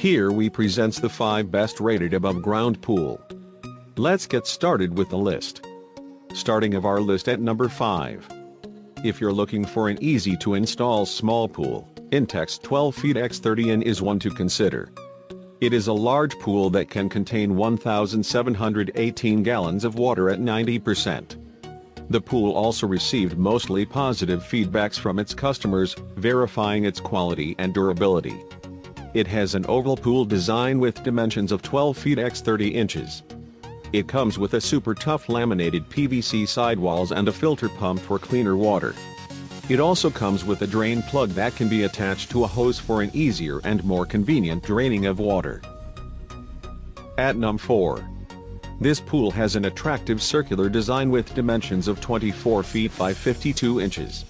Here we presents the 5 best rated above ground pool. Let's get started with the list. Starting of our list at number 5. If you're looking for an easy to install small pool, Intex 12 feet x 30 in is one to consider. It is a large pool that can contain 1,718 gallons of water at 90%. The pool also received mostly positive feedbacks from its customers, verifying its quality and durability. It has an oval pool design with dimensions of 12 feet x 30 inches. It comes with a super tough laminated PVC sidewalls and a filter pump for cleaner water. It also comes with a drain plug that can be attached to a hose for an easier and more convenient draining of water. At num 4. This pool has an attractive circular design with dimensions of 24 feet by 52 inches.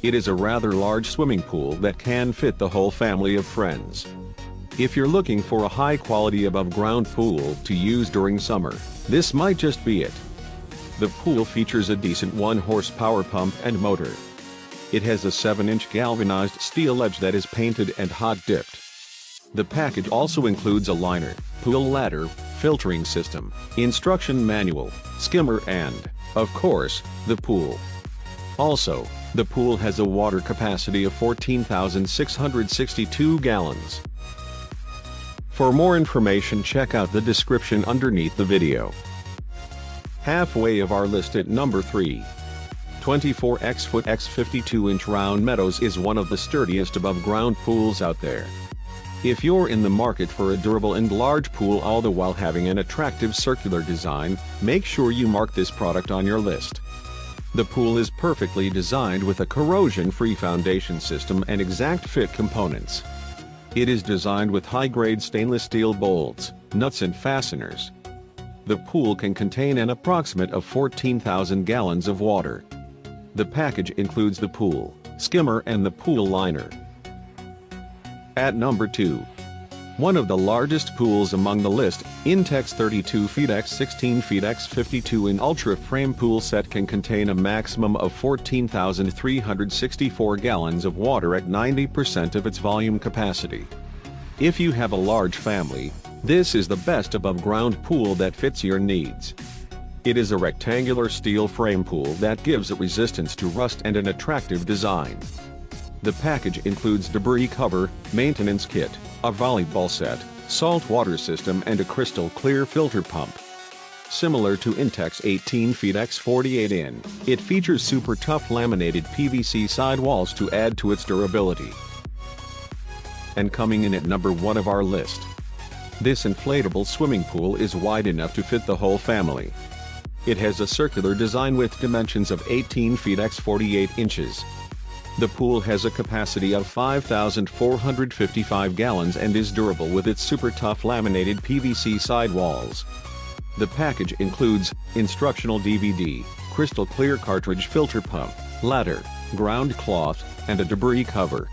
It is a rather large swimming pool that can fit the whole family of friends. If you're looking for a high-quality above-ground pool to use during summer, this might just be it. The pool features a decent 1-horsepower pump and motor. It has a 7-inch galvanized steel edge that is painted and hot-dipped. The package also includes a liner, pool ladder, filtering system, instruction manual, skimmer and, of course, the pool. Also, the pool has a water capacity of 14,662 gallons. For more information check out the description underneath the video. Halfway of our list at number 3. 24x foot x 52 inch round meadows is one of the sturdiest above ground pools out there. If you're in the market for a durable and large pool all the while having an attractive circular design, make sure you mark this product on your list. The pool is perfectly designed with a corrosion-free foundation system and exact fit components. It is designed with high-grade stainless steel bolts, nuts and fasteners. The pool can contain an approximate of 14,000 gallons of water. The package includes the pool, skimmer and the pool liner. At number 2. One of the largest pools among the list, Intex 32 feet x 16 feet x 52 in Ultra Frame pool set can contain a maximum of 14,364 gallons of water at 90% of its volume capacity. If you have a large family, this is the best above ground pool that fits your needs. It is a rectangular steel frame pool that gives it resistance to rust and an attractive design. The package includes debris cover, maintenance kit, a volleyball set, salt water system and a crystal clear filter pump. Similar to Intex 18 feet x 48 in, it features super tough laminated PVC sidewalls to add to its durability. And coming in at number 1 of our list. This inflatable swimming pool is wide enough to fit the whole family. It has a circular design with dimensions of 18 feet x 48 inches, the pool has a capacity of 5,455 gallons and is durable with its super tough laminated PVC sidewalls. The package includes instructional DVD, crystal clear cartridge filter pump, ladder, ground cloth, and a debris cover.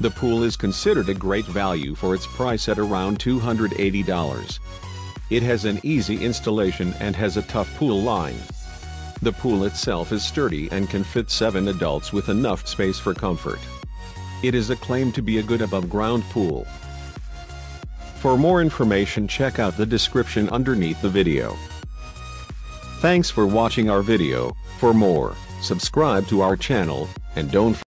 The pool is considered a great value for its price at around $280. It has an easy installation and has a tough pool line. The pool itself is sturdy and can fit seven adults with enough space for comfort. It is acclaimed to be a good above-ground pool. For more information check out the description underneath the video. Thanks for watching our video, for more, subscribe to our channel, and don't